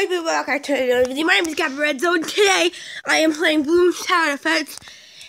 boys, we welcome to another video. My name is Captain Red Zone. Today, I am playing Bloons Tower Defense,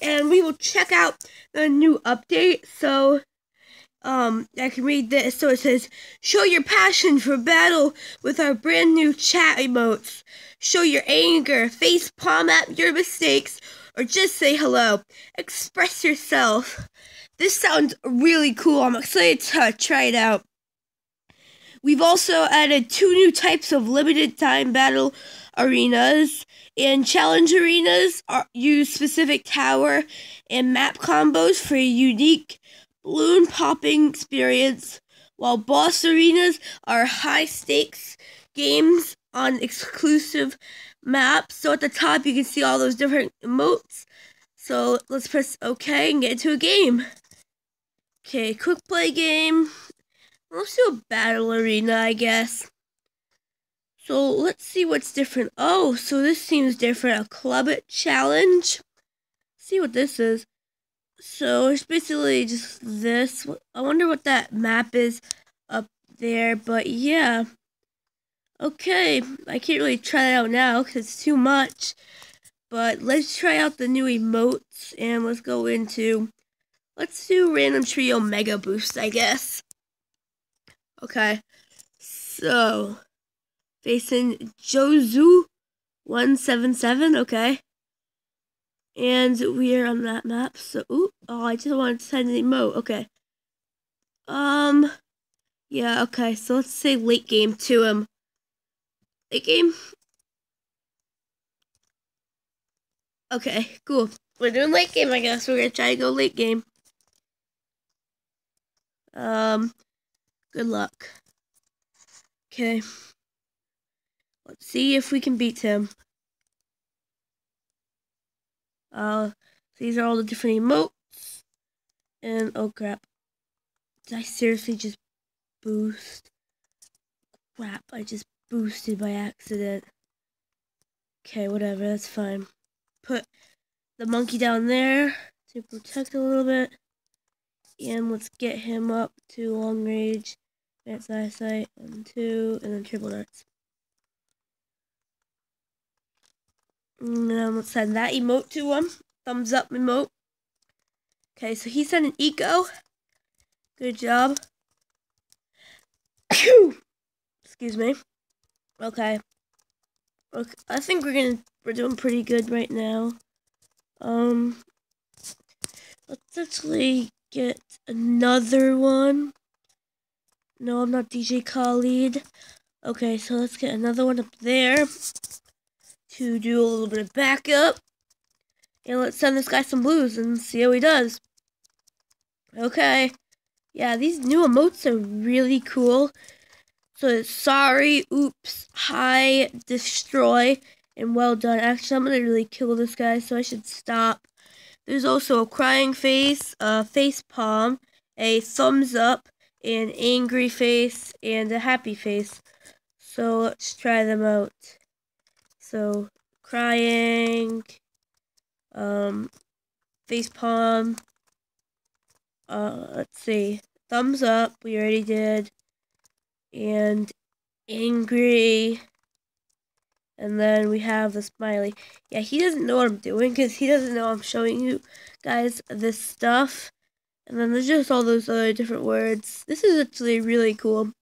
and we will check out the new update. So, um, I can read this. So it says, show your passion for battle with our brand new chat emotes. Show your anger, face palm at your mistakes, or just say hello. Express yourself. This sounds really cool. I'm excited to try it out. We've also added two new types of limited time battle arenas and challenge arenas are, use specific tower and map combos for a unique balloon popping experience, while boss arenas are high stakes games on exclusive maps. So at the top you can see all those different emotes. So let's press OK and get into a game. Okay, quick play game. Let's do a battle arena, I guess. So let's see what's different. Oh, so this seems different. A club challenge. Let's see what this is. So it's basically just this. I wonder what that map is up there. But yeah. Okay. I can't really try it out now because it's too much. But let's try out the new emotes. And let's go into... Let's do random trio mega boost, I guess. Okay. So, facing Jozu 177, okay. And we are on that map. So, ooh, oh, I just wanted to send an emote. Okay. Um, yeah, okay. So let's say late game to him. Late game? Okay, cool. We're doing late game, I guess. We're gonna try to go late game. Um, Good luck. Okay. Let's see if we can beat him. Uh, these are all the different emotes. And, oh crap. Did I seriously just boost? Crap, I just boosted by accident. Okay, whatever, that's fine. Put the monkey down there to protect a little bit. And let's get him up to long range. Advanced eyesight, one, two, and then triple darts. And then let's send that emote to him. Thumbs up emote. Okay, so he sent an eco. Good job. Excuse me. Okay. Okay, I think we're gonna we're doing pretty good right now. Um, let's actually get another one. No, I'm not DJ Khaled. Okay, so let's get another one up there to do a little bit of backup. And let's send this guy some blues and see how he does. Okay. Yeah, these new emotes are really cool. So sorry, oops, hi, destroy, and well done. Actually, I'm going to really kill this guy, so I should stop. There's also a crying face, a face palm, a thumbs up, an angry face, and a happy face. So let's try them out. So, crying, um, face palm, uh, let's see, thumbs up, we already did, and angry, and then we have the smiley. Yeah, he doesn't know what I'm doing because he doesn't know I'm showing you guys this stuff. And then there's just all those other different words. This is actually really cool.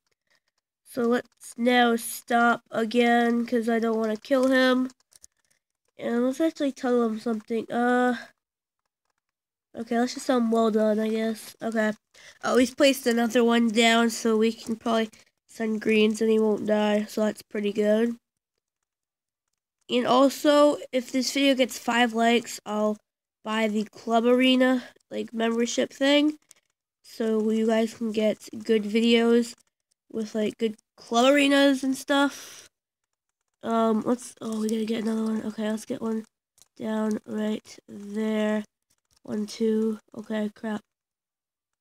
So let's now stop again because I don't want to kill him. And let's actually tell him something. Uh, Okay, let's just tell him well done, I guess. Okay. Oh, he's placed another one down so we can probably send greens and he won't die. So that's pretty good. And also, if this video gets five likes, I'll buy the club arena like membership thing. So you guys can get good videos with like good club arenas and stuff. Um let's oh we gotta get another one. Okay let's get one down right there. One two. Okay crap.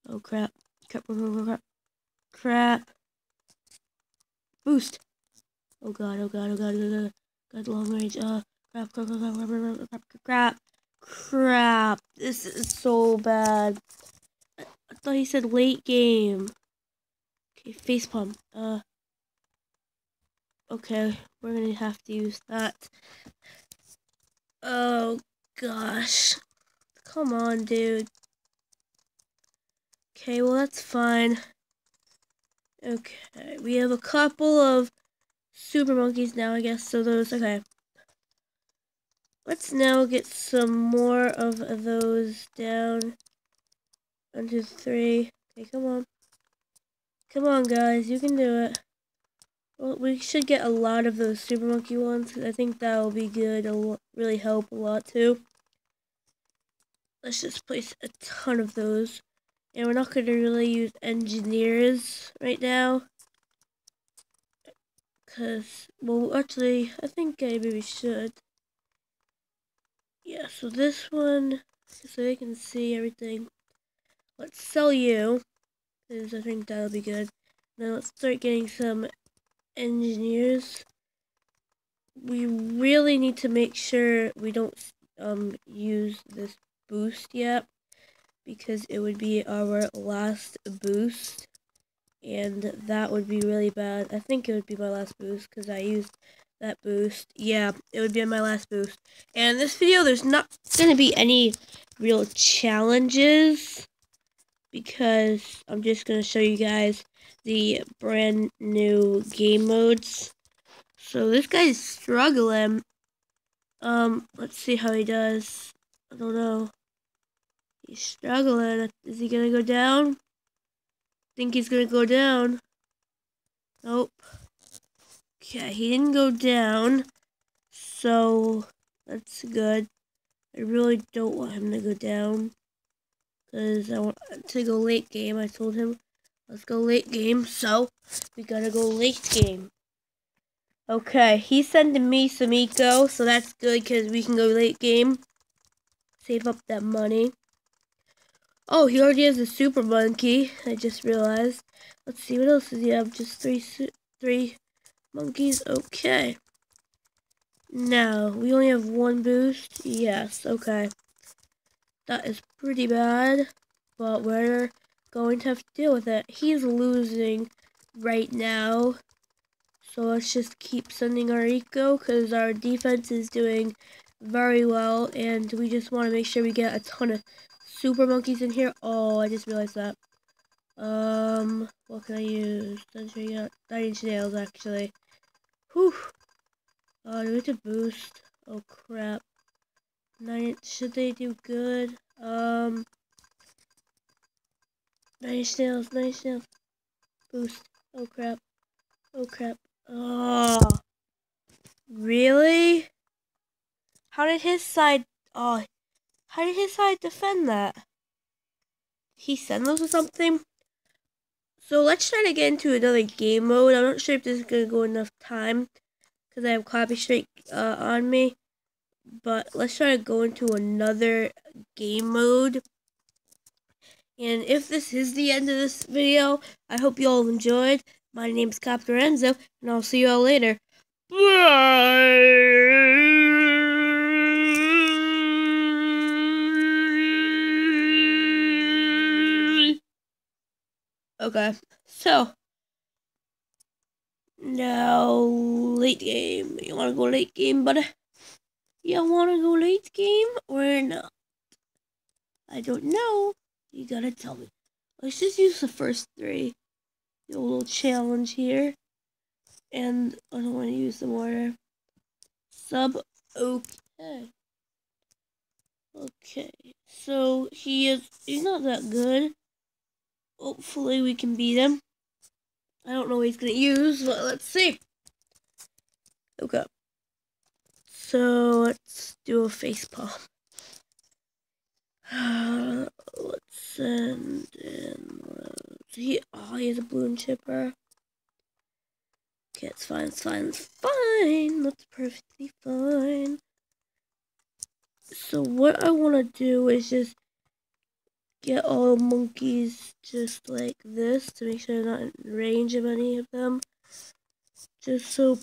Oh crap crap crap crap crap. Boost. Oh god. Oh god. Oh god. Oh god, god long range. Uh crap crap crap crap crap crap crap Crap. This is so bad. I, thought he said late game. Okay, facepalm. Uh. Okay, we're gonna have to use that. Oh gosh. Come on, dude. Okay, well that's fine. Okay, we have a couple of super monkeys now, I guess, so those, okay. Let's now get some more of those down. One, two, three. Okay, come on. Come on, guys, you can do it. Well, we should get a lot of those super monkey ones. I think that will be good. It'll really help a lot, too. Let's just place a ton of those. And we're not going to really use engineers right now. Because, well, actually, I think maybe we should. Yeah, so this one, so they can see everything. Let's sell you, because I think that'll be good. Now let's start getting some engineers. We really need to make sure we don't um use this boost yet because it would be our last boost and that would be really bad. I think it would be my last boost because I used that boost. Yeah, it would be my last boost. And this video, there's not going to be any real challenges because I'm just going to show you guys the brand new game modes. So this guy's struggling. Um, let's see how he does. I don't know. He's struggling. Is he gonna go down? Think he's gonna go down. Nope. Okay, he didn't go down. So, that's good. I really don't want him to go down. Because I want to go late game. I told him, let's go late game. So, we gotta go late game. Okay, he's sending me some eco. So that's good because we can go late game. Save up that money. Oh, he already has a super monkey. I just realized. Let's see, what else does he have? Just three, three monkeys. Okay. Now, we only have one boost. Yes, okay. That is pretty bad, but we're going to have to deal with it. He's losing right now. So let's just keep sending our eco because our defense is doing very well and we just want to make sure we get a ton of super monkeys in here. Oh, I just realized that. Um, what can I use? Nine inch nails, actually. Whew. Oh, do we have to boost? Oh, crap. Nine, should they do good? Um, nine inch nails, nine inch nails. Boost. Oh, crap. Oh, crap. Oh. Really? How did his side... Oh, how did his side defend that? He send those or something? So let's try to get into another game mode. I'm not sure if this is going to go enough time. Because I have copy strike uh, on me. But let's try to go into another game mode. And if this is the end of this video, I hope you all enjoyed. My name is Copter Enzo, and I'll see you all later. Bye! Okay, so now late game. You wanna go late game, buddy? You wanna go late game or not? I don't know. You gotta tell me. Let's just use the first three. The little challenge here. And I don't want to use the mortar. Sub okay. Okay. So he is he's not that good. Hopefully we can beat him. I don't know what he's going to use, but let's see. Okay. So let's do a face palm. Uh, let's send in. He, oh, he has a bloon chipper. Okay, it's fine, it's fine, it's fine. That's perfectly fine. So what I want to do is just get all monkeys just like this to make sure I'm not in range of any of them. Just so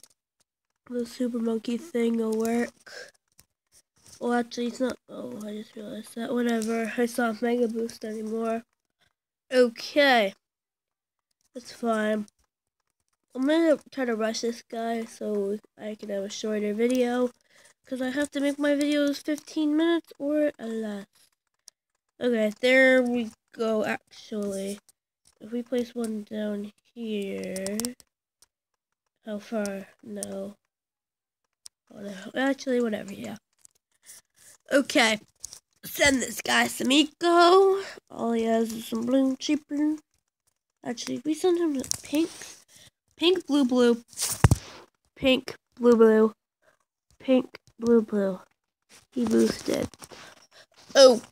the super monkey thing will work. Well, actually, it's not. Oh, I just realized that. Whatever. I saw Mega Boost anymore. Okay. That's fine. I'm gonna try to rush this guy so I can have a shorter video. Because I have to make my videos 15 minutes or less. Okay, there we go, actually. If we place one down here... How far? No. Oh, no. Actually, whatever, yeah. Okay. Send this guy some eco. All he has is some bloon chipper. Actually, we send him pink. Pink, blue, blue. Pink, blue, blue. Pink, blue, blue. He boosted. Oh.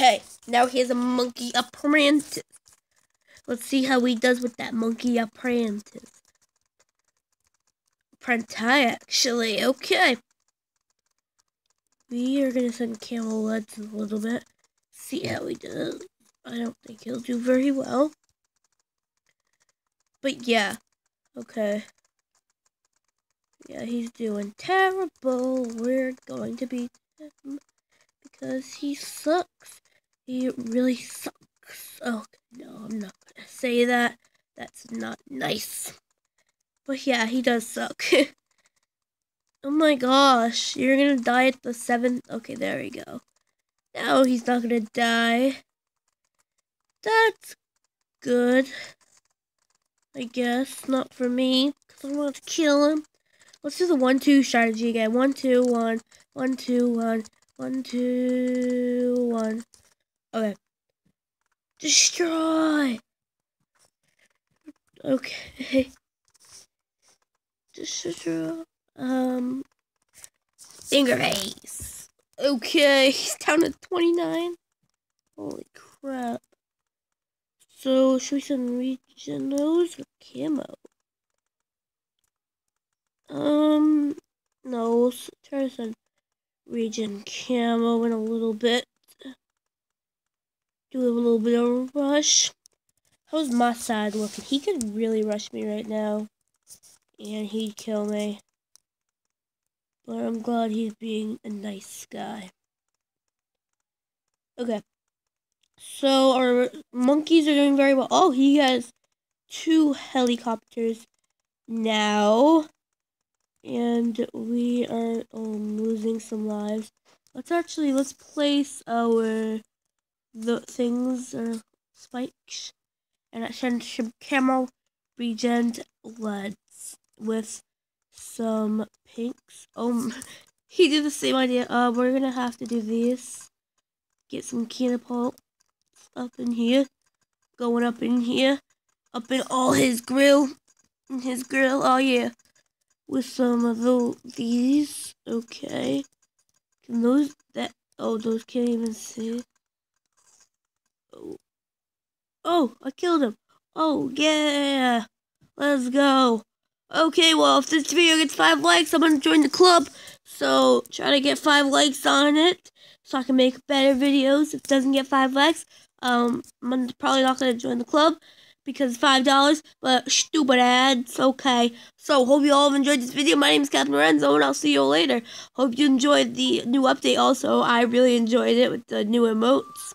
Okay. Now he has a monkey apprentice. Let's see how he does with that monkey apprentice. Apprentice, actually. Okay. We are going to send Camo Leads a little bit. See how he does. I don't think he'll do very well. But yeah. Okay. Yeah, he's doing terrible. We're going to beat him because he sucks. He really sucks. Oh, no, I'm not to say that. That's not nice. But yeah, he does suck. Oh my gosh, you're gonna die at the seventh. Okay, there we go. Now he's not gonna die. That's good. I guess. Not for me, because I want to kill him. Let's do the one-two strategy again. One, two, one. One, two, one. One, two, one. Okay. Destroy! Okay. Destroy. Um, finger face. Okay, he's down to 29. Holy crap. So, should we send regionals or camo? Um, no, we'll try to send regen camo in a little bit. Do a little bit of rush. How's my side looking? He could really rush me right now. And he'd kill me. But I'm glad he's being a nice guy. Okay. So our monkeys are doing very well. Oh, he has two helicopters now. And we are um, losing some lives. Let's actually, let's place our the things or spikes and send some camo regen leads with some pinks. Oh, he did the same idea. Uh, we're gonna have to do this. Get some catapult up in here. Going up in here. Up in all his grill. In his grill, oh yeah. With some of those, these. Okay. Can those, that, oh, those can't even see. Oh. I killed him. Oh, yeah. Let's go. Okay, well, if this video gets five likes, I'm going to join the club. So, try to get five likes on it so I can make better videos. If it doesn't get five likes, um, I'm probably not going to join the club because $5, but stupid ads. Okay, so hope you all have enjoyed this video. My name is Captain Lorenzo, and I'll see you all later. Hope you enjoyed the new update also. I really enjoyed it with the new emotes.